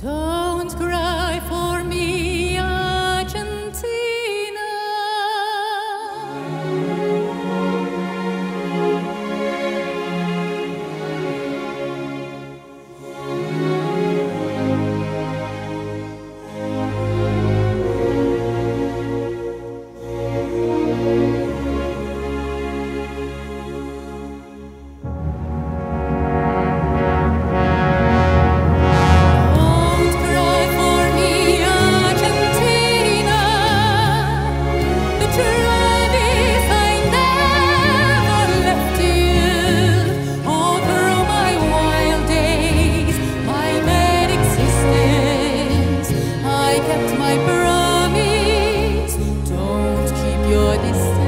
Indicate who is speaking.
Speaker 1: told my promise. Don't keep your distance.